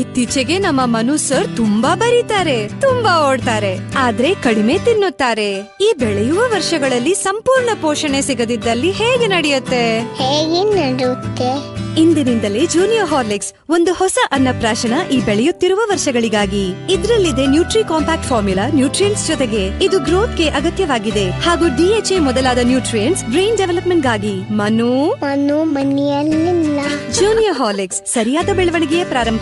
ಇತ್ತೀಚೆಗೆ ನಮ್ಮ ಮನು ಸರ್ ತುಂಬಾ ಬರೀತಾರೆ ತುಂಬಾ ಓಡ್ತಾರೆ ಆದ್ರೆ ಕಡಿಮೆ ತಿನ್ನುತ್ತಾರೆ. ಈ ಬೆಳೆಯುವ ವರ್ಷಗಳಲ್ಲಿ ಸಂಪೂರ್ಣ ಪೋಷಣೆ ಸಿಗದಿದ್ದಲ್ಲಿ ಹೇಗೆ ನಡೆಯುತ್ತೆ? ಹೇಗೆ ನಡೆಯುತ್ತೆ? ಇಂದಿನಿಂದಲೇ ಜೂನಿಯರ್ ಹಾರ್ಲಿಕ್ಸ್ ಒಂದು ಹೊಸ ಅನ್ನಪ್ರಾಶನ ಈ ಬೆಳೆಯುತ್ತಿರುವ ವರ್ಷಗಳಿಗಾಗಿ. ಇದರಲ್ಲಿದೆ ನ್ಯೂಟ್ರಿ ಕಾಂಪ್ಯಾಕ್ಟ್ ಫಾರ್ಮುಲಾ ನ್ಯೂಟ್ರಿಯೆಂಟ್ಸ್ ಜೊತೆಗೆ. ಇದು ಗ್ರೋತ್ಗೆ ಅಗತ್ಯವಾಗಿದೆ. ಹಾಗೂ ಡಿಎಚ್ಎ ಮೊದಲಾದ ನ್ಯೂಟ್ರಿಯೆಂಟ್ಸ್ ಬ್ರೈನ್ ಡೆವಲಪ್ಮೆಂಟ್ಗಾಗಿ ಮನು? ಮನು ಮನೆಯಲ್ಲಿಲ್ಲ. ಜೂನಿಯರ್ ಹಾರ್ಲಿಕ್ಸ್ ಸರಿಯಾದ ಬೆಳವಣಿಗೆಯ ಪ್ರಾರಂಭ.